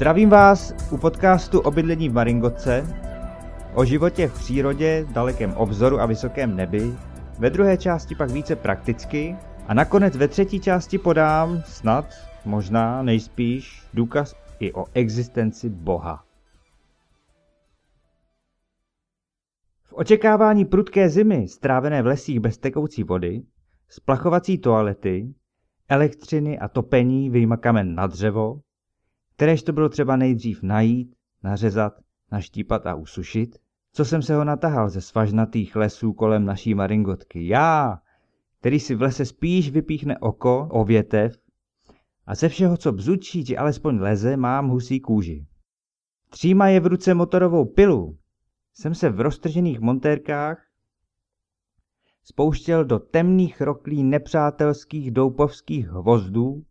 Zdravím vás u podcastu o bydlení v Maringotce, o životě v přírodě, dalekém obzoru a vysokém nebi, ve druhé části pak více prakticky a nakonec ve třetí části podám snad, možná, nejspíš, důkaz i o existenci Boha. V očekávání prudké zimy, strávené v lesích bez tekoucí vody, splachovací toalety, elektřiny a topení vyjma kamen na dřevo, kteréž to bylo třeba nejdřív najít, nařezat, naštípat a usušit, co jsem se ho natahal ze svažnatých lesů kolem naší maringotky. Já, který si v lese spíš vypíchne oko o větev a ze všeho, co bzučí či alespoň leze, mám husí kůži. Tříma je v ruce motorovou pilu, jsem se v roztržených montérkách spouštěl do temných roklí nepřátelských doupovských hvozdů,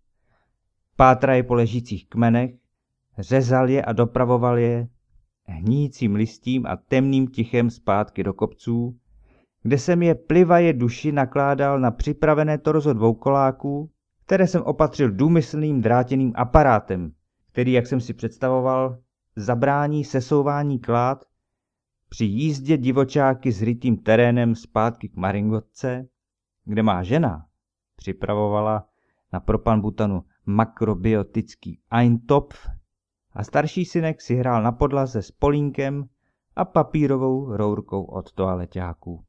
pátraje po ležících kmenech, řezal je a dopravoval je hnícím listím a temným tichem zpátky do kopců, kde jsem je plivaje duši nakládal na připravené torzo dvoukoláků, které jsem opatřil důmyslným drátěným aparátem, který, jak jsem si představoval, zabrání sesouvání klád při jízdě divočáky s rytým terénem zpátky k Maringotce, kde má žena připravovala na propanbutanu makrobiotický Eintopf a starší synek si hrál na podlaze s polínkem a papírovou rourkou od toaleťáků.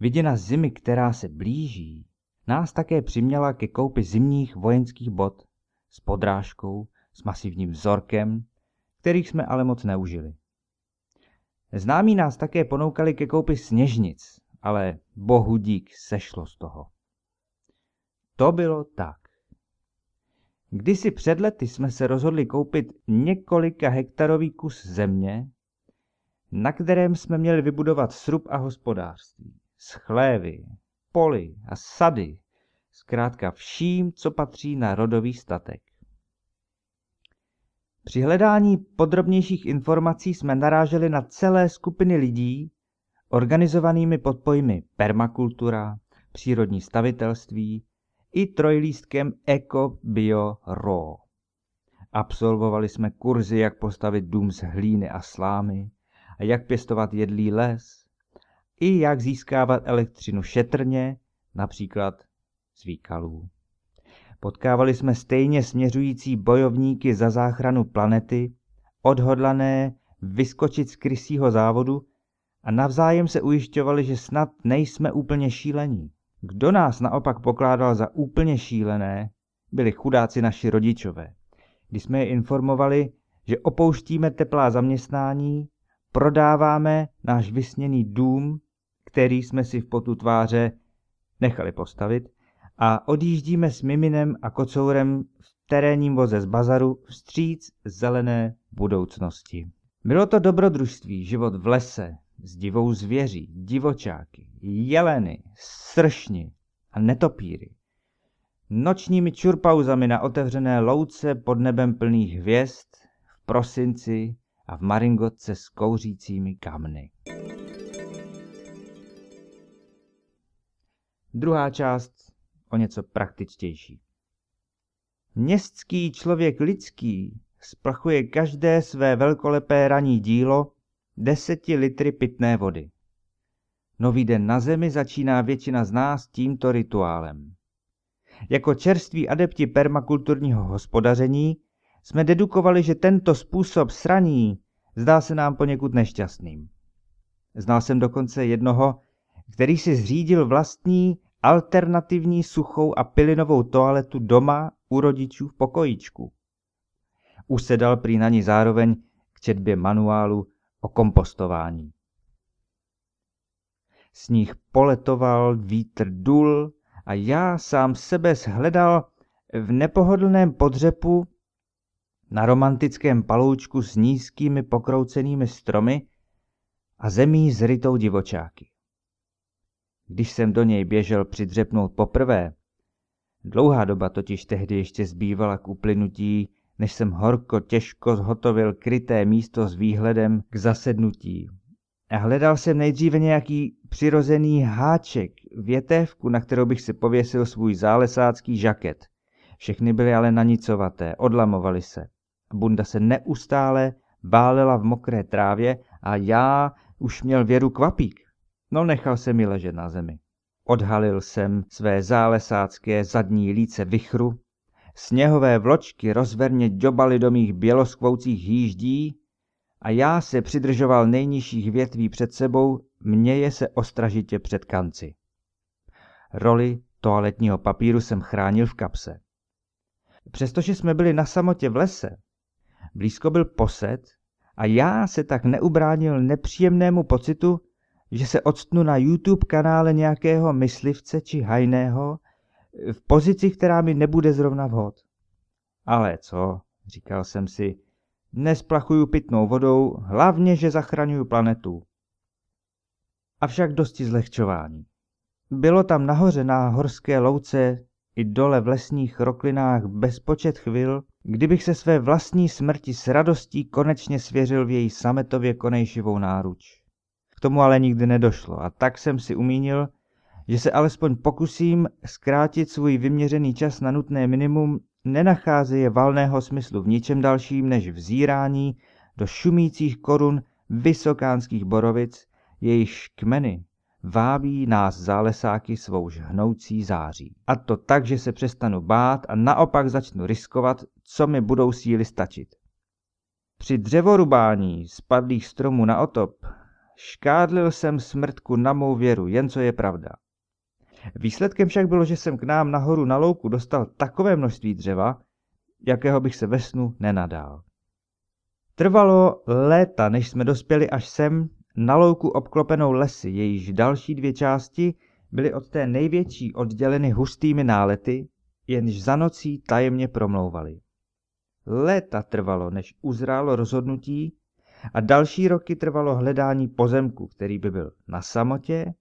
Viděna zimy, která se blíží, nás také přiměla ke koupi zimních vojenských bot s podrážkou, s masivním vzorkem, kterých jsme ale moc neužili. Známí nás také ponoukali ke koupi sněžnic, ale bohu dík sešlo z toho. To bylo tak. Kdysi před lety jsme se rozhodli koupit několika hektarový kus země, na kterém jsme měli vybudovat srub a hospodářství, schlévy, poli a sady, zkrátka vším, co patří na rodový statek. Při hledání podrobnějších informací jsme naráželi na celé skupiny lidí, organizovanými pod pojmy permakultura, přírodní stavitelství i trojlístkem Eco Bio Raw. Absolvovali jsme kurzy, jak postavit dům z hlíny a slámy, a jak pěstovat jedlý les, i jak získávat elektřinu šetrně, například z výkalů. Potkávali jsme stejně směřující bojovníky za záchranu planety, odhodlané vyskočit z krysího závodu a navzájem se ujišťovali, že snad nejsme úplně šílení. Kdo nás naopak pokládal za úplně šílené, byli chudáci naši rodičové. Když jsme je informovali, že opouštíme teplá zaměstnání, prodáváme náš vysněný dům, který jsme si v potu tváře nechali postavit, a odjíždíme s Miminem a Kocourem v terénním voze z bazaru vstříc zelené budoucnosti. Bylo to dobrodružství, život v lese, s divou zvěří, divočáky, jeleny, sršni a netopíry. Nočními čurpauzami na otevřené louce pod nebem plných hvězd, v prosinci a v maringotce s kouřícími kamny. Druhá část o něco praktičtější. Městský člověk lidský splachuje každé své velkolepé raní dílo deseti litry pitné vody. Nový den na zemi začíná většina z nás tímto rituálem. Jako čerství adepti permakulturního hospodaření jsme dedukovali, že tento způsob sraní zdá se nám poněkud nešťastným. Znal jsem dokonce jednoho, který si zřídil vlastní alternativní suchou a pilinovou toaletu doma u rodičů v pokojíčku. Usedal prý na ní zároveň k četbě manuálu o kompostování. Sníh poletoval, vítr dul a já sám sebe shledal v nepohodlném podřepu na romantickém paloučku s nízkými pokroucenými stromy a zemí zrytou divočáky když jsem do něj běžel přidřepnout poprvé. Dlouhá doba totiž tehdy ještě zbývala k uplynutí, než jsem horko těžko zhotovil kryté místo s výhledem k zasednutí. A hledal jsem nejdříve nějaký přirozený háček, větévku, na kterou bych si pověsil svůj zálesácký žaket. Všechny byly ale nanicovaté, odlamovaly se. Bunda se neustále bálela v mokré trávě a já už měl věru kvapík. No nechal se mi ležet na zemi. Odhalil jsem své zálesácké zadní líce vychru, sněhové vločky rozverně džobaly do mých běloskvoucích hýždí a já se přidržoval nejnižších větví před sebou, měje se ostražitě před kanci. Roli toaletního papíru jsem chránil v kapse. Přestože jsme byli na samotě v lese, blízko byl posed a já se tak neubránil nepříjemnému pocitu, že se odstnu na YouTube kanále nějakého myslivce či hajného v pozici, která mi nebude zrovna vhod. Ale co, říkal jsem si, nesplachuju pitnou vodou, hlavně, že zachraňuju planetu. Avšak dosti zlehčování. Bylo tam nahoře na horské louce i dole v lesních roklinách bezpočet chvil, kdybych se své vlastní smrti s radostí konečně svěřil v její sametově konejšivou náruč. K tomu ale nikdy nedošlo a tak jsem si umínil, že se alespoň pokusím zkrátit svůj vyměřený čas na nutné minimum, nenacházeje valného smyslu v ničem dalším než vzírání do šumících korun vysokánských borovic, jejichž kmeny vábí nás zálesáky svou žhnoucí září. A to tak, že se přestanu bát a naopak začnu riskovat, co mi budou síly stačit. Při dřevorubání spadlých stromů na otop škádlil jsem smrtku na mou věru, jen co je pravda. Výsledkem však bylo, že jsem k nám nahoru na louku dostal takové množství dřeva, jakého bych se ve snu nenadál. Trvalo léta, než jsme dospěli až sem na louku obklopenou lesy, jejíž další dvě části byly od té největší odděleny hustými nálety, jenž za nocí tajemně promlouvali. Léta trvalo, než uzrálo rozhodnutí a další roky trvalo hledání pozemku, který by byl na samotě,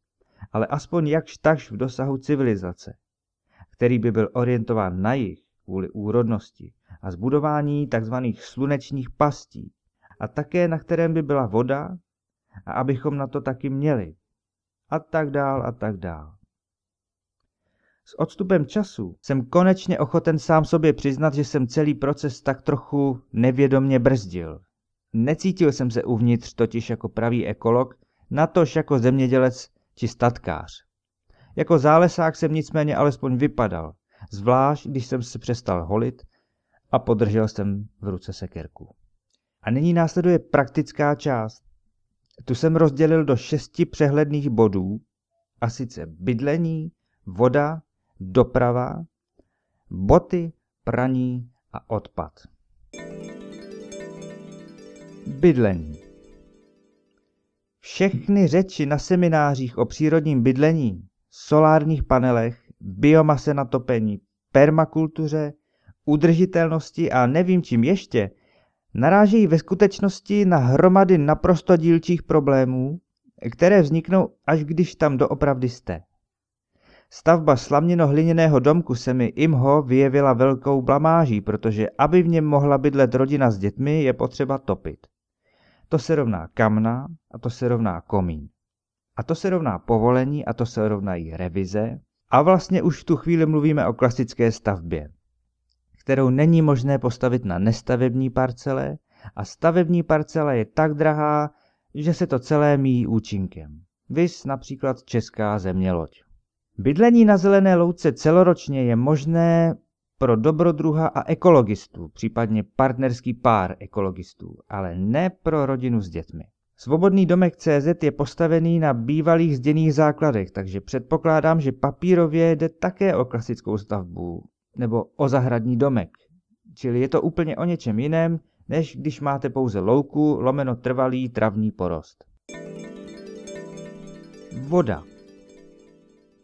ale aspoň jakž takž v dosahu civilizace, který by byl orientován na jich kvůli úrodnosti a zbudování tzv. slunečních pastí a také na kterém by byla voda a abychom na to taky měli. A tak dál a tak dál. S odstupem času jsem konečně ochoten sám sobě přiznat, že jsem celý proces tak trochu nevědomně brzdil. Necítil jsem se uvnitř totiž jako pravý ekolog, natož jako zemědělec či statkář. Jako zálesák jsem nicméně alespoň vypadal, zvlášť když jsem se přestal holit a podržel jsem v ruce sekerku. A nyní následuje praktická část. Tu jsem rozdělil do šesti přehledných bodů, a sice bydlení, voda, doprava, boty, praní a odpad. Bydlení. Všechny řeči na seminářích o přírodním bydlení, solárních panelech, biomase na topení, permakultuře, udržitelnosti a nevím čím ještě, narážejí ve skutečnosti na hromady naprosto dílčích problémů, které vzniknou, až když tam doopravdy jste. Stavba slaměno-hliněného domku se mi imho vyjevila velkou blamáží, protože aby v něm mohla bydlet rodina s dětmi, je potřeba topit. To se rovná kamna a to se rovná komín. A to se rovná povolení a to se rovnají revize. A vlastně už v tu chvíli mluvíme o klasické stavbě, kterou není možné postavit na nestavební parcele a stavební parcela je tak drahá, že se to celé míjí účinkem. Vys například česká zeměloď. Bydlení na zelené louce celoročně je možné pro dobrodruha a ekologistů, případně partnerský pár ekologistů, ale ne pro rodinu s dětmi. Svobodný domek CZ je postavený na bývalých zděných základech, takže předpokládám, že papírově jde také o klasickou stavbu nebo o zahradní domek. Čili je to úplně o něčem jiném, než když máte pouze louku, lomeno trvalý travní porost. Voda.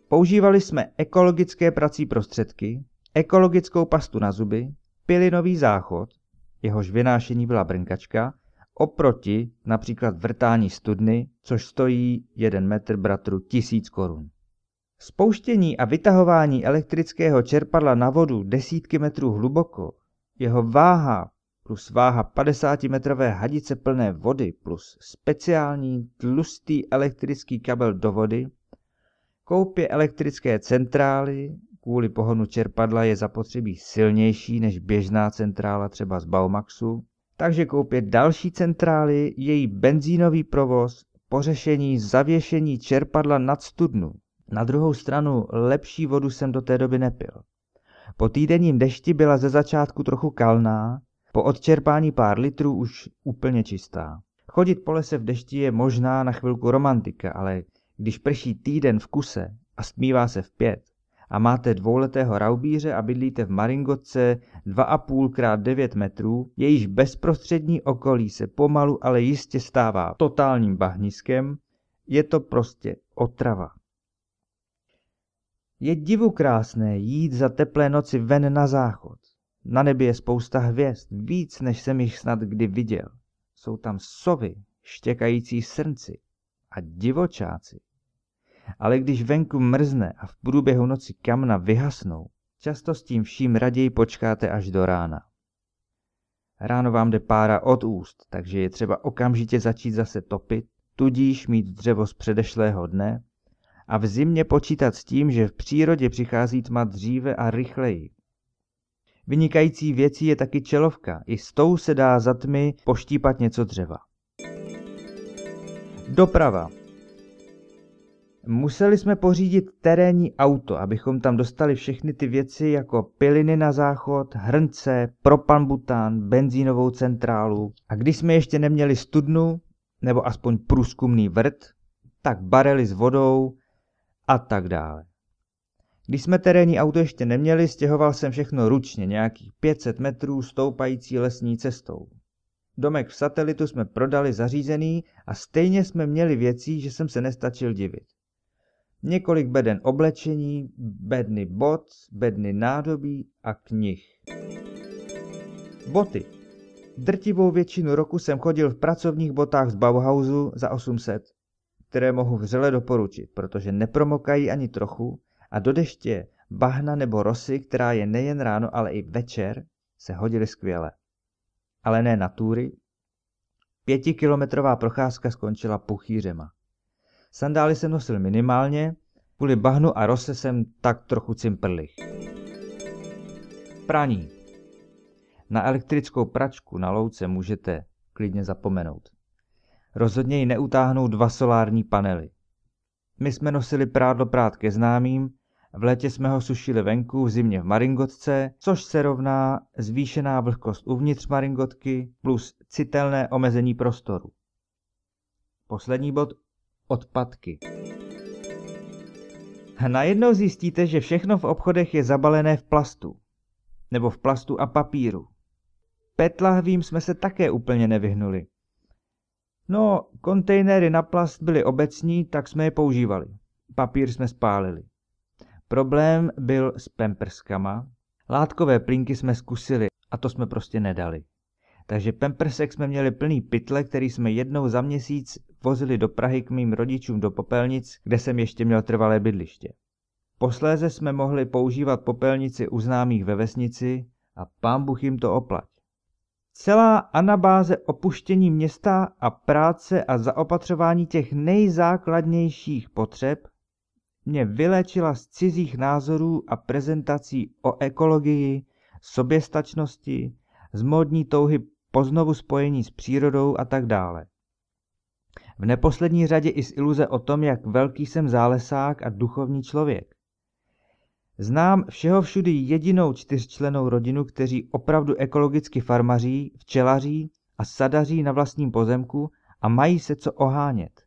Používali jsme ekologické prací prostředky, ekologickou pastu na zuby, pilinový záchod, jehož vynášení byla brnkačka, oproti například vrtání studny, což stojí 1 metr bratru tisíc korun. Spouštění a vytahování elektrického čerpadla na vodu desítky metrů hluboko, jeho váha plus váha 50-metrové hadice plné vody plus speciální tlustý elektrický kabel do vody, koupě elektrické centrály, kvůli pohonu čerpadla je zapotřebí silnější než běžná centrála třeba z Baumaxu, takže koupit další centrály, její benzínový provoz, pořešení zavěšení čerpadla nad studnu. Na druhou stranu lepší vodu jsem do té doby nepil. Po týdenním dešti byla ze začátku trochu kalná, po odčerpání pár litrů už úplně čistá. Chodit po lese v dešti je možná na chvilku romantika, ale když prší týden v kuse a stmívá se v pět a máte dvouletého raubíře a bydlíte v Maringotce 2,5 x 9 metrů, jejíž bezprostřední okolí se pomalu, ale jistě stává totálním bahniskem, je to prostě otrava. Je divu krásné jít za teplé noci ven na záchod. Na nebi je spousta hvězd, víc než jsem jich snad kdy viděl. Jsou tam sovy, štěkající srnci a divočáci. Ale když venku mrzne a v průběhu noci kamna vyhasnou, často s tím vším raději počkáte až do rána. Ráno vám jde pára od úst, takže je třeba okamžitě začít zase topit, tudíž mít dřevo z předešlého dne a v zimě počítat s tím, že v přírodě přichází tma dříve a rychleji. Vynikající věcí je taky čelovka, i s tou se dá za tmy poštípat něco dřeva. Doprava. Museli jsme pořídit terénní auto, abychom tam dostali všechny ty věci jako piliny na záchod, hrnce, propan-bután, benzínovou centrálu. A když jsme ještě neměli studnu, nebo aspoň průzkumný vrt, tak barely s vodou a tak dále. Když jsme terénní auto ještě neměli, stěhoval jsem všechno ručně, nějakých 500 metrů stoupající lesní cestou. Domek v satelitu jsme prodali zařízený a stejně jsme měli věcí, že jsem se nestačil divit. Několik beden oblečení, bedny bot, bedny nádobí a knih. Boty. Drtivou většinu roku jsem chodil v pracovních botách z Bauhausu za 800, které mohu vřele doporučit, protože nepromokají ani trochu a do deště, bahna nebo rosy, která je nejen ráno, ale i večer, se hodily skvěle. Ale ne na túry. Pětikilometrová procházka skončila puchýřema. Sandály jsem nosil minimálně, kvůli bahnu a rose jsem tak trochu cimprlich. Praní. Na elektrickou pračku na louce můžete klidně zapomenout. Rozhodně ji neutáhnou dva solární panely. My jsme nosili prádlo prát ke známým, v létě jsme ho sušili venku, v zimě v maringotce, což se rovná zvýšená vlhkost uvnitř maringotky plus citelné omezení prostoru. Poslední bod odpadky. Najednou zjistíte, že všechno v obchodech je zabalené v plastu. Nebo v plastu a papíru. Petlahvím jsme se také úplně nevyhnuli. No, kontejnery na plast byly obecní, tak jsme je používali. Papír jsme spálili. Problém byl s pemperskama. Látkové plínky jsme zkusili a to jsme prostě nedali. Takže pempersek jsme měli plný pytle, který jsme jednou za měsíc vozili do Prahy k mým rodičům do popelnic, kde jsem ještě měl trvalé bydliště. Posléze jsme mohli používat popelnici u známých ve vesnici a pán Bůh jim to oplať. Celá anabáze opuštění města a práce a zaopatřování těch nejzákladnějších potřeb mě vylečila z cizích názorů a prezentací o ekologii, soběstačnosti, z módní touhy po znovu spojení s přírodou a tak dále. V neposlední řadě i z iluze o tom, jak velký jsem zálesák a duchovní člověk. Znám všeho všudy jedinou čtyřčlenou rodinu, kteří opravdu ekologicky farmaří, včelaří a sadaří na vlastním pozemku a mají se co ohánět.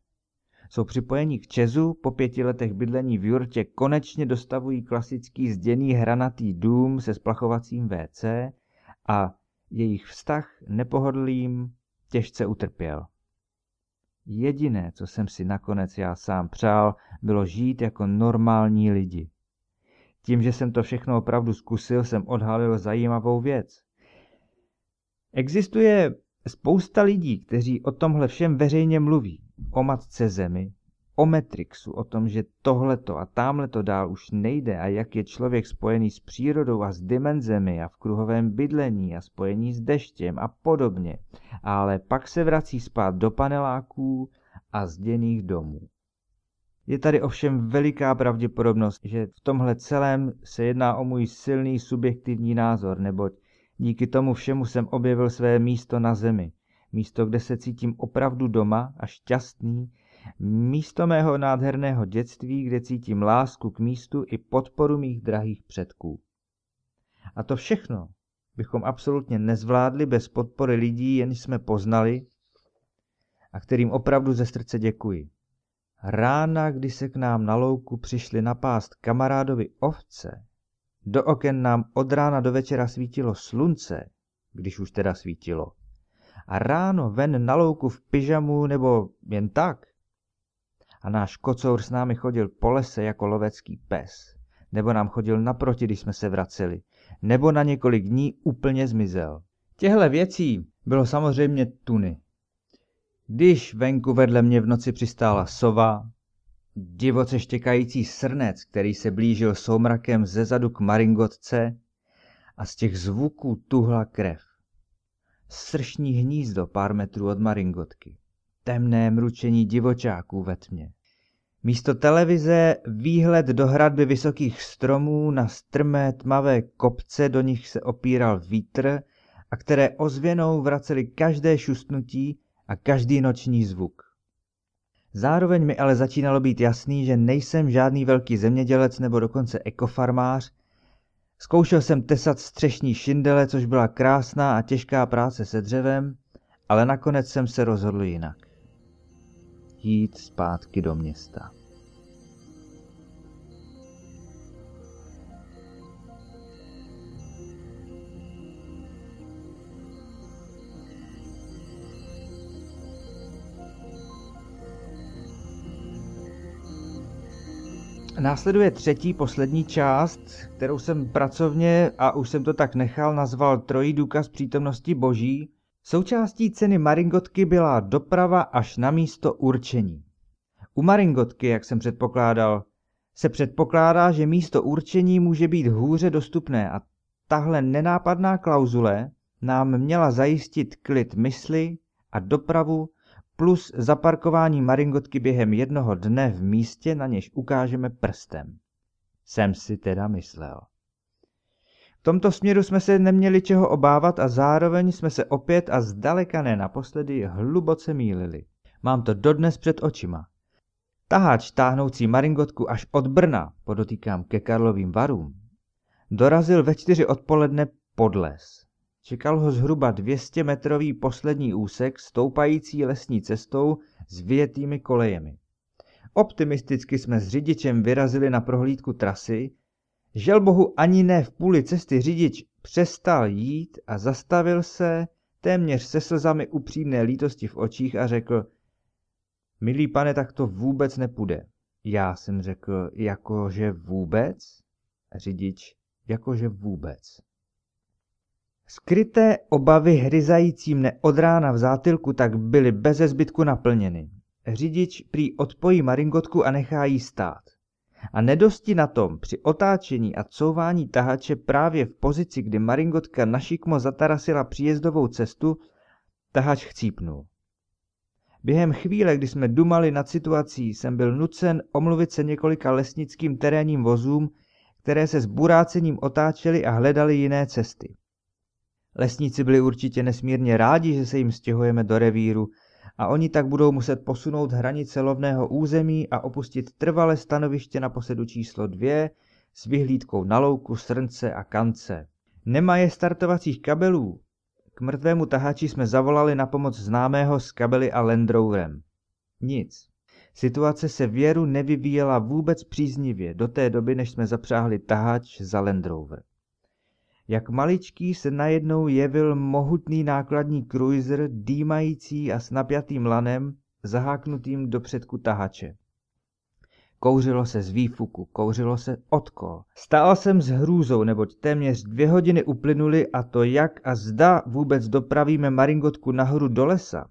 Jsou připojení k Čezu, po pěti letech bydlení v Jurtě konečně dostavují klasický zděný hranatý dům se splachovacím WC a jejich vztah nepohodlým těžce utrpěl. Jediné, co jsem si nakonec já sám přál, bylo žít jako normální lidi. Tím, že jsem to všechno opravdu zkusil, jsem odhalil zajímavou věc. Existuje spousta lidí, kteří o tomhle všem veřejně mluví. O matce zemi, o Matrixu, o tom, že tohleto a tamhleto dál už nejde a jak je člověk spojený s přírodou a s dimenzemi a v kruhovém bydlení a spojení s deštěm a podobně. Ale pak se vrací spát do paneláků a zděných domů. Je tady ovšem veliká pravděpodobnost, že v tomhle celém se jedná o můj silný subjektivní názor, neboť díky tomu všemu jsem objevil své místo na zemi. Místo, kde se cítím opravdu doma a šťastný, místo mého nádherného dětství, kde cítím lásku k místu i podporu mých drahých předků. A to všechno bychom absolutně nezvládli bez podpory lidí, jen jsme poznali a kterým opravdu ze srdce děkuji. Rána, kdy se k nám na louku přišli napást kamarádovi ovce, do oken nám od rána do večera svítilo slunce, když už teda svítilo. A ráno ven na louku v pyžamu nebo jen tak. A náš kocour s námi chodil po lese jako lovecký pes. Nebo nám chodil naproti, když jsme se vraceli. Nebo na několik dní úplně zmizel. Těhle věcí bylo samozřejmě tuny. Když venku vedle mě v noci přistála sova, divoce štěkající srnec, který se blížil soumrakem ze zadu k maringotce a z těch zvuků tuhla krev. Sršní hnízdo pár metrů od maringotky. Temné mručení divočáků ve tmě. Místo televize výhled do hradby vysokých stromů na strmé tmavé kopce, do nich se opíral vítr a které ozvěnou vraceli každé šustnutí a každý noční zvuk. Zároveň mi ale začínalo být jasný, že nejsem žádný velký zemědělec nebo dokonce ekofarmář. Zkoušel jsem tesat střešní šindele, což byla krásná a těžká práce se dřevem, ale nakonec jsem se rozhodl jinak. Jít zpátky do města. Následuje třetí, poslední část, kterou jsem pracovně, a už jsem to tak nechal, nazval Trojí důkaz přítomnosti boží. Součástí ceny Maringotky byla doprava až na místo určení. U Maringotky, jak jsem předpokládal, se předpokládá, že místo určení může být hůře dostupné a tahle nenápadná klauzule nám měla zajistit klid mysli a dopravu plus zaparkování Maringotky během jednoho dne v místě, na něž ukážeme prstem. Jsem si teda myslel. Tomto směru jsme se neměli čeho obávat a zároveň jsme se opět a zdaleka ne naposledy hluboce mýlili. Mám to dodnes před očima. Taháč táhnoucí Maringotku až od Brna, podotýkám ke Karlovým varům, dorazil ve čtyři odpoledne pod les. Čekal ho zhruba 200-metrový poslední úsek stoupající lesní cestou s vyjetými kolejemi. Optimisticky jsme s řidičem vyrazili na prohlídku trasy, žel bohu ani ne v půli cesty řidič přestal jít a zastavil se téměř se slzami upřímné lítosti v očích a řekl, milý pane, tak to vůbec nepůjde. Já jsem řekl, jakože vůbec? Řidič, jakože vůbec. Skryté obavy hryzající mne od rána v zátilku tak byly beze zbytku naplněny. Řidič prý odpojí maringotku a nechá jí stát. A nedosti na tom, při otáčení a couvání tahače právě v pozici, kdy maringotka našikmo zatarasila příjezdovou cestu, tahač chcípnul. Během chvíle, kdy jsme dumali nad situací, jsem byl nucen omluvit se několika lesnickým terénním vozům, které se s burácením otáčely a hledali jiné cesty. Lesníci byli určitě nesmírně rádi, že se jim stěhujeme do revíru a oni tak budou muset posunout hranice lovného území a opustit trvalé stanoviště na posedu číslo dvě s vyhlídkou na louku, srnce a kance. Nemaje startovacích kabelů. K mrtvému tahači jsme zavolali na pomoc známého z kabely a Land Roverem. Nic. Situace se věru nevyvíjela vůbec příznivě do té doby, než jsme zapřáhli tahač za Land Rover. Jak maličký se najednou jevil mohutný nákladní cruiser, dýmající a s napjatým lanem, zaháknutým do předku tahače. Kouřilo se z výfuku, kouřilo se od kol. Stál jsem s hrůzou, neboť téměř dvě hodiny uplynuly a to jak a zda vůbec dopravíme Maringotku nahoru do lesa,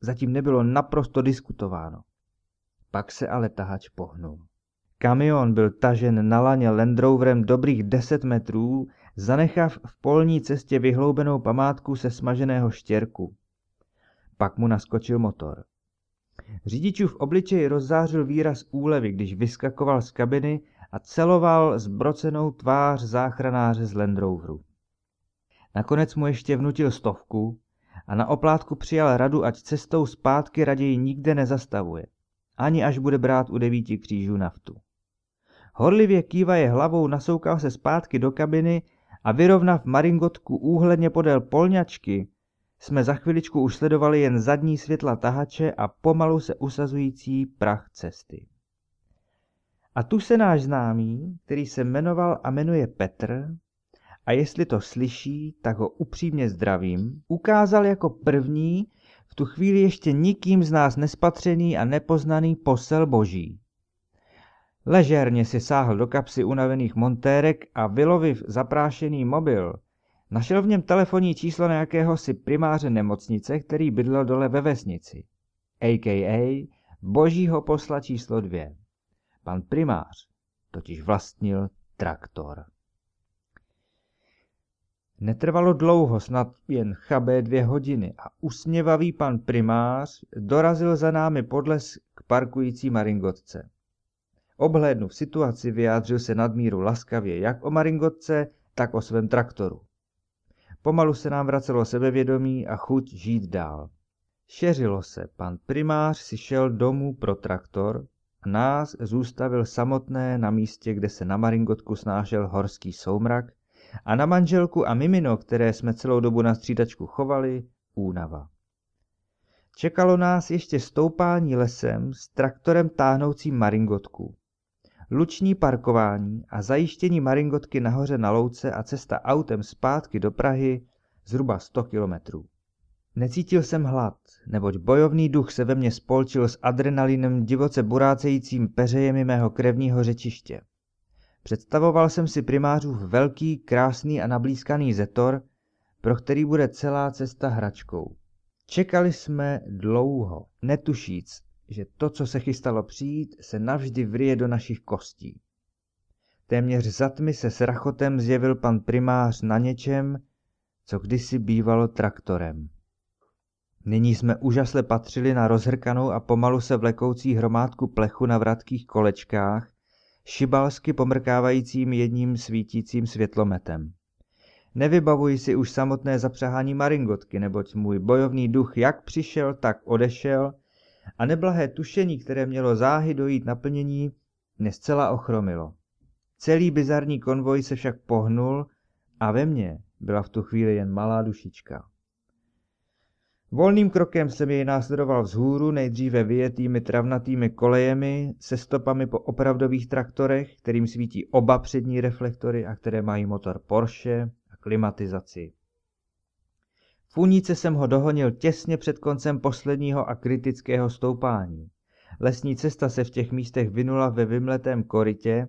zatím nebylo naprosto diskutováno. Pak se ale tahač pohnul. Kamion byl tažen na laně Land Roverem dobrých 10 metrů zanechav v polní cestě vyhloubenou památku se smaženého štěrku. Pak mu naskočil motor. Řidičův obličej rozzářil výraz úlevy, když vyskakoval z kabiny a celoval zbrocenou tvář záchranáře z Land Roveru. Nakonec mu ještě vnutil stovku a na oplátku přijal radu, ať cestou zpátky raději nikde nezastavuje, ani až bude brát u devíti křížů naftu. Horlivě kývaje hlavou nasoukal se zpátky do kabiny a vyrovnav maringotku úhledně podél polňačky, jsme za chviličku už sledovali jen zadní světla tahače a pomalu se usazující prach cesty. A tu se náš známý, který se jmenoval a jmenuje Petr, a jestli to slyší, tak ho upřímně zdravím, ukázal jako první v tu chvíli ještě nikým z nás nespatřený a nepoznaný posel boží. Ležérně si sáhl do kapsy unavených montérek a vyloviv zaprášený mobil, našel v něm telefonní číslo nějakého si primáře nemocnice, který bydlel dole ve vesnici, a.k.a. božího posla číslo dvě. Pan primář totiž vlastnil traktor. Netrvalo dlouho, snad jen chabé dvě hodiny a usměvavý pan primář dorazil za námi podles k parkující maringotce. V situaci, vyjádřil se nadmíru laskavě jak o maringotce, tak o svém traktoru. Pomalu se nám vracelo sebevědomí a chuť žít dál. Šeřilo se, pan primář si šel domů pro traktor a nás zůstavil samotné na místě, kde se na maringotku snášel horský soumrak a na manželku a mimino, které jsme celou dobu na střídačku chovali, únava. Čekalo nás ještě stoupání lesem s traktorem táhnoucím maringotku, luční parkování a zajištění maringotky nahoře na louce a cesta autem zpátky do Prahy zhruba 100 kilometrů. Necítil jsem hlad, neboť bojovný duch se ve mně spolčil s adrenalinem divoce burácejícím peřejemi mého krevního řečiště. Představoval jsem si primářův velký, krásný a nablízkaný zetor, pro který bude celá cesta hračkou. Čekali jsme dlouho, netušíc, že to, co se chystalo přijít, se navždy vrije do našich kostí. Téměř za tmy se s rachotem zjevil pan primář na něčem, co kdysi bývalo traktorem. Nyní jsme úžasle patřili na rozhrkanou a pomalu se vlekoucí hromádku plechu na vratkých kolečkách, šibalsky pomrkávajícím jedním svítícím světlometem. Nevybavuji si už samotné zapřahání maringotky, neboť můj bojovný duch jak přišel, tak odešel a neblahé tušení, které mělo záhy dojít naplnění, mě zcela ochromilo. Celý bizarní konvoj se však pohnul a ve mně byla v tu chvíli jen malá dušička. Volným krokem jsem jej následoval vzhůru, nejdříve vyjetými travnatými kolejemi se stopami po opravdových traktorech, kterým svítí oba přední reflektory a které mají motor Porsche a klimatizaci. V Unice jsem ho dohonil těsně před koncem posledního a kritického stoupání. Lesní cesta se v těch místech vynula ve vymletém korytě,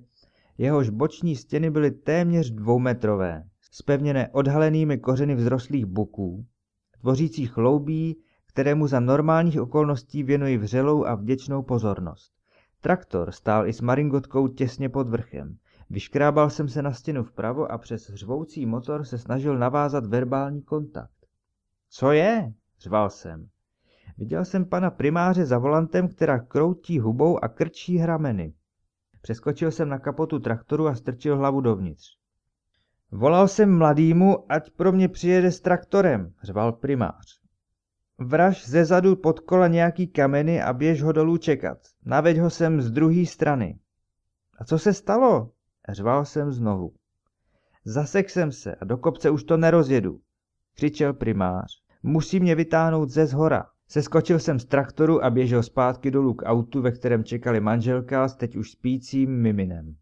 jehož boční stěny byly téměř dvoumetrové, spevněné odhalenými kořeny vzrostlých buků, tvořící chloubí, kterému za normálních okolností věnuji vřelou a vděčnou pozornost. Traktor stál i s maringotkou těsně pod vrchem. Vyškrábal jsem se na stěnu vpravo a přes hřvoucí motor se snažil navázat verbální kontakt. Co je? řval jsem. Viděl jsem pana primáře za volantem, která kroutí hubou a krčí hrameny. Přeskočil jsem na kapotu traktoru a strčil hlavu dovnitř. Volal jsem mladýmu, ať pro mě přijede s traktorem, řval primář. Vraž ze zadu pod kola nějaký kameny a běž ho dolů čekat. Naveď ho sem z druhé strany. A co se stalo? Řval jsem znovu. Zasek jsem se a do kopce už to nerozjedu, křičel primář. Musí mě vytáhnout ze zhora. Seskočil jsem z traktoru a běžel zpátky dolů k autu, ve kterém čekali manželka s teď už spícím miminem.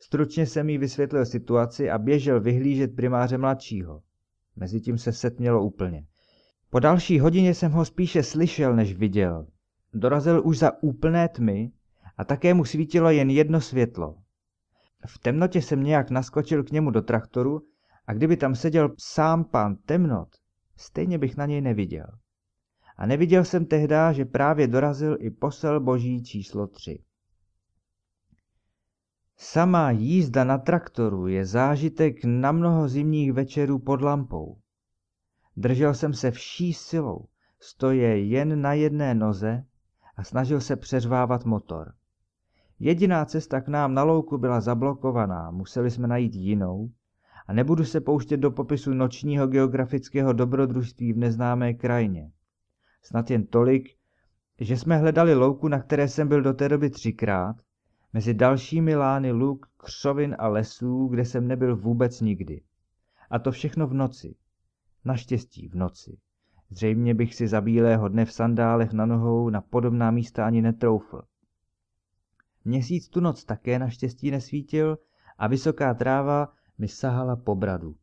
Stručně jsem jí vysvětlil situaci a běžel vyhlížet primáře mladšího. Mezitím se setmělo úplně. Po další hodině jsem ho spíše slyšel, než viděl. Dorazil už za úplné tmy a také mu svítilo jen jedno světlo. V temnotě jsem nějak naskočil k němu do traktoru a kdyby tam seděl sám pán temnot, stejně bych na něj neviděl. A neviděl jsem tehdy, že právě dorazil i posel boží číslo tři. Samá jízda na traktoru je zážitek na mnoho zimních večerů pod lampou. Držel jsem se vší silou, stoje jen na jedné noze a snažil se přeřvávat motor. Jediná cesta k nám na louku byla zablokovaná, museli jsme najít jinou a nebudu se pouštět do popisu nočního geografického dobrodružství v neznámé krajině. Snad jen tolik, že jsme hledali louku, na které jsem byl do té doby třikrát, mezi dalšími lány luk, křovin a lesů, kde jsem nebyl vůbec nikdy. A to všechno v noci. Naštěstí v noci. Zřejmě bych si za bílého dne v sandálech na nohou na podobná místa ani netroufl. Měsíc tu noc také naštěstí nesvítil a vysoká tráva mi sahala po bradu.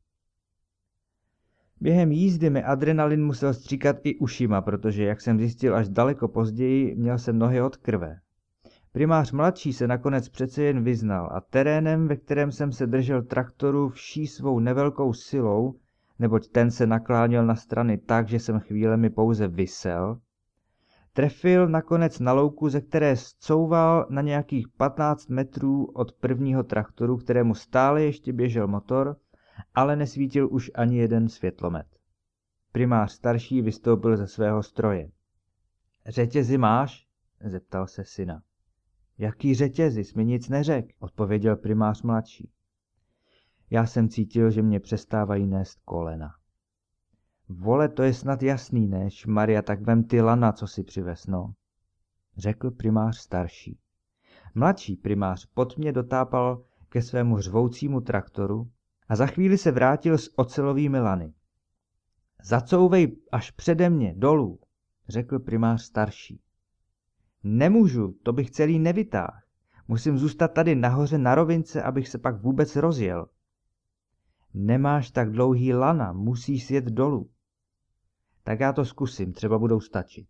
Během jízdy mi adrenalin musel stříkat i ušima, protože, jak jsem zjistil až daleko později, měl jsem nohy od krve. Primář mladší se nakonec přece jen vyznal a terénem, ve kterém jsem se držel traktoru vší svou nevelkou silou, neboť ten se nakláněl na strany tak, že jsem chvílemi pouze vysel, trefil nakonec na louku, ze které scouval na nějakých 15 metrů od prvního traktoru, kterému stále ještě běžel motor, ale nesvítil už ani jeden světlomet. Primář starší vystoupil ze svého stroje. Řetězy máš? zeptal se syna. Jaký řetězy, jsi mi nic neřek, odpověděl primář mladší. Já jsem cítil, že mě přestávají nést kolena. Vole, to je snad jasný, než Maria, tak vem ty lana, co si přivez, no. Řekl primář starší. Mladší primář pod mě dotápal ke svému řvoucímu traktoru a za chvíli se vrátil s ocelovými lany. Zacouvej až přede mě, dolů, řekl primář starší. Nemůžu, to bych celý nevytáhl. Musím zůstat tady nahoře na rovince, abych se pak vůbec rozjel. Nemáš tak dlouhý lana, musíš jet dolů. Tak já to zkusím, třeba budou stačit.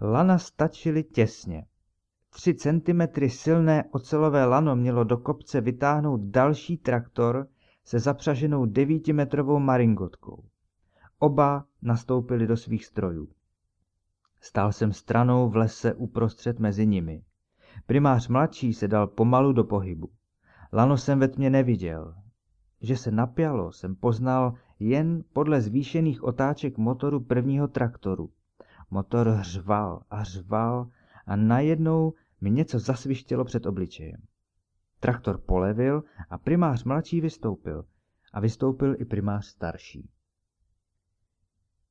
Lana stačily těsně. Tři centimetry silné ocelové lano mělo do kopce vytáhnout další traktor se zapřaženou devítimetrovou maringotkou. Oba nastoupili do svých strojů. Stál jsem stranou v lese uprostřed mezi nimi. Primář mladší se dal pomalu do pohybu. Lano jsem ve tmě neviděl. Že se napjalo, jsem poznal jen podle zvýšených otáček motoru prvního traktoru. Motor hřval a hřval a najednou mi něco zasvištělo před obličejem. Traktor polevil a primář mladší vystoupil. A vystoupil i primář starší.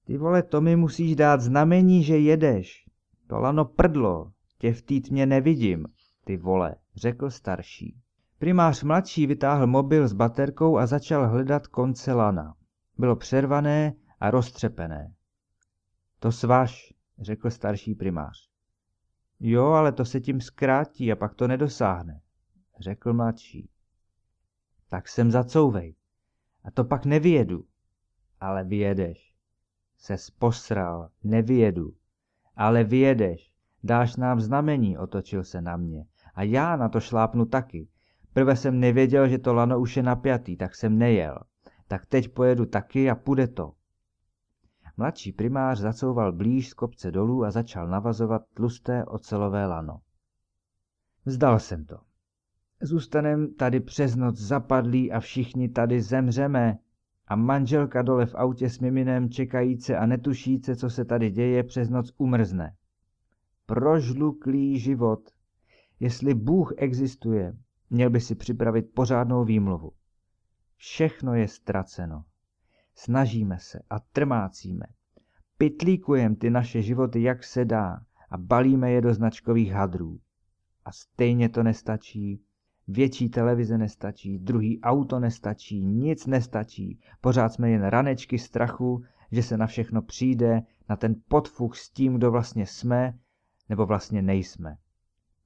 Ty vole, to mi musíš dát znamení, že jedeš. To lano prdlo, tě v té tmě nevidím, ty vole, řekl starší. Primář mladší vytáhl mobil s baterkou a začal hledat konce lana. Bylo přervané a roztřepené. To svaž, řekl starší primář. Jo, ale to se tím zkrátí a pak to nedosáhne, řekl mladší. Tak sem zacouvej. A to pak nevyjedu. Ale vyjedeš. Se posral, nevyjedu. Ale vyjedeš. Dáš nám znamení, otočil se na mě. A já na to šlápnu taky. Prve jsem nevěděl, že to lano už je napjatý, tak jsem nejel. Tak teď pojedu taky a půjde to. Mladší primář zacouval blíž z kopce dolů a začal navazovat tlusté ocelové lano. Vzdal jsem to. Zůstanem tady přes noc zapadlý a všichni tady zemřeme. A manželka dole v autě s miminem čekajíce a netušíce, co se tady děje, přes noc umrzne. Prožluklý život. Jestli Bůh existuje, měl by si připravit pořádnou výmluvu. Všechno je ztraceno. Snažíme se a trmácíme. Pytlíkujeme ty naše životy, jak se dá a balíme je do značkových hadrů. A stejně to nestačí. Větší televize nestačí, druhý auto nestačí, nic nestačí. Pořád jsme jen ranečky strachu, že se na všechno přijde, na ten podfuch s tím, kdo vlastně jsme, nebo vlastně nejsme.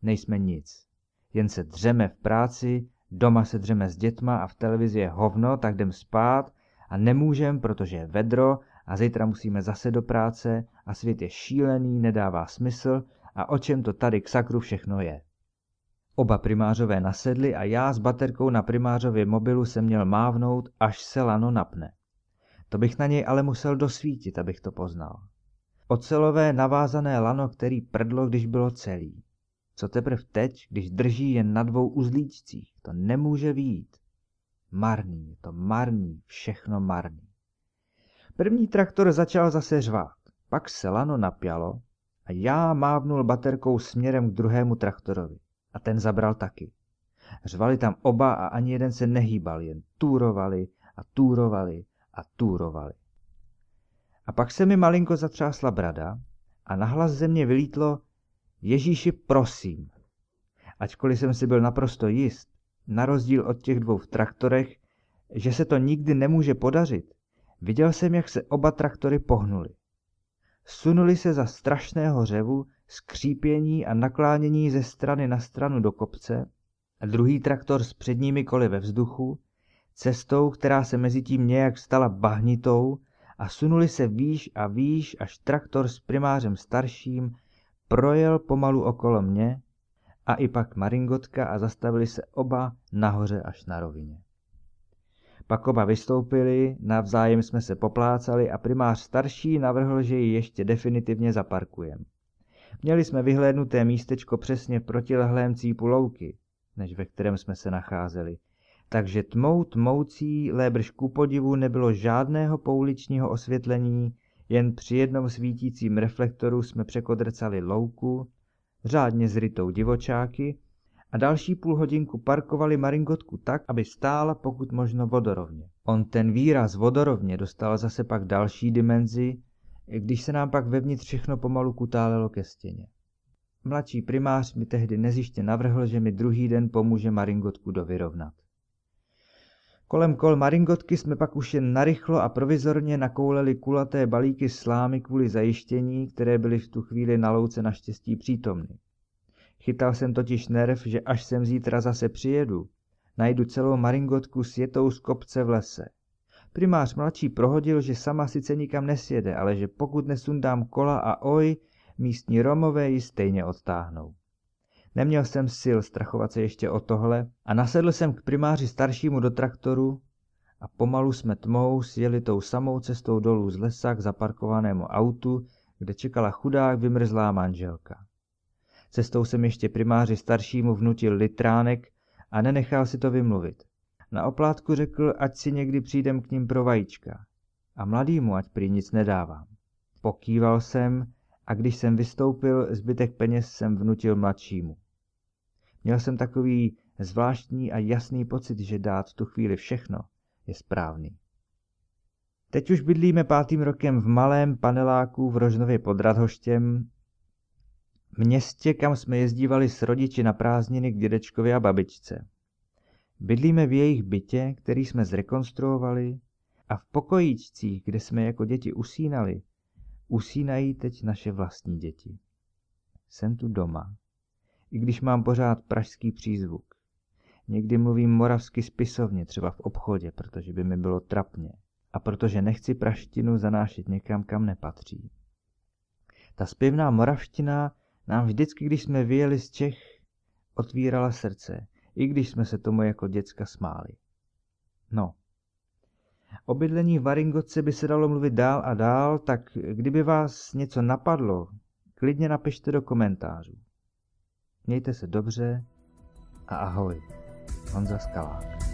Nejsme nic. Jen se dřeme v práci, doma se dřeme s dětma a v televizi je hovno, tak jdem spát a nemůžem, protože je vedro a zítra musíme zase do práce a svět je šílený, nedává smysl a o čem to tady k sakru všechno je. Oba primářové nasedli a já s baterkou na primářově mobilu se měl mávnout, až se lano napne. To bych na něj ale musel dosvítit, abych to poznal. Ocelové navázané lano, který prdlo, když bylo celý. Co teprve teď, když drží jen na dvou uzlíčcích, to nemůže výjít. Marný, je to marný, všechno marný. První traktor začal zase řvát, pak se lano napjalo a já mávnul baterkou směrem k druhému traktorovi. A ten zabral taky. Řvali tam oba a ani jeden se nehýbal, jen túrovali a túrovali a túrovali. A pak se mi malinko zatřásla brada a nahlas ze mě vylítlo Ježíši, prosím. Ačkoliv jsem si byl naprosto jist, na rozdíl od těch dvou v traktorech, že se to nikdy nemůže podařit, viděl jsem, jak se oba traktory pohnuli. Sunuli se za strašného řevu, skřípění a naklánění ze strany na stranu do kopce a druhý traktor s předními koly ve vzduchu, cestou, která se mezi tím nějak stala bahnitou a sunuli se výš a výš, až traktor s primářem starším projel pomalu okolo mě a i pak Maringotka a zastavili se oba nahoře až na rovině. Pak oba vystoupili, navzájem jsme se poplácali a primář starší navrhl, že ji ještě definitivně zaparkujem. Měli jsme vyhlédnuté místečko přesně v protilehlém cípu louky, než ve kterém jsme se nacházeli. Takže tmou tmoucí, lébrž ku podivu nebylo žádného pouličního osvětlení, jen při jednom svítícím reflektoru jsme překodrcali louku, řádně zrytou divočáky a další půl hodinku parkovali Maringotku tak, aby stála pokud možno vodorovně. On ten výraz vodorovně dostal zase pak další dimenzi, když se nám pak vevnitř všechno pomalu kutálelo ke stěně. Mladší primář mi tehdy neziště navrhl, že mi druhý den pomůže Maringotku dovyrovnat. Kolem kol Maringotky jsme pak už jen narychlo a provizorně nakouleli kulaté balíky slámy kvůli zajištění, které byly v tu chvíli na louce naštěstí přítomny. Chytal jsem totiž nerv, že až sem zítra zase přijedu, najdu celou Maringotku sjetou z kopce v lese. Primář mladší prohodil, že sama sice nikam nesjede, ale že pokud nesundám kola a oj, místní Romové ji stejně odtáhnou. Neměl jsem sil strachovat se ještě o tohle a nasedl jsem k primáři staršímu do traktoru a pomalu jsme tmou sjeli tou samou cestou dolů z lesa k zaparkovanému autu, kde čekala chudák vymrzlá manželka. Cestou jsem ještě primáři staršímu vnutil litránek a nenechal si to vymluvit. Na oplátku řekl, ať si někdy přijdem k ním pro vajíčka. A mladýmu, ať prý nic nedávám. Pokýval jsem a když jsem vystoupil, zbytek peněz jsem vnutil mladšímu. Měl jsem takový zvláštní a jasný pocit, že dát tu chvíli všechno je správný. Teď už bydlíme pátým rokem v malém paneláku v Rožnově pod Radhoštěm, městě, kam jsme jezdívali s rodiči na prázdniny k dědečkovi a babičce. Bydlíme v jejich bytě, který jsme zrekonstruovali a v pokojíčcích, kde jsme jako děti usínali, usínají teď naše vlastní děti. Jsem tu doma i když mám pořád pražský přízvuk. Někdy mluvím moravsky spisovně, třeba v obchodě, protože by mi bylo trapně. A protože nechci praštinu zanášet někam, kam nepatří. Ta zpěvná moravština nám vždycky, když jsme vyjeli z Čech, otvírala srdce, i když jsme se tomu jako děcka smáli. No. O bydlení v Varingoce by se dalo mluvit dál a dál, tak kdyby vás něco napadlo, klidně napište do komentářů. Mějte se dobře a ahoj. Honza Skalák.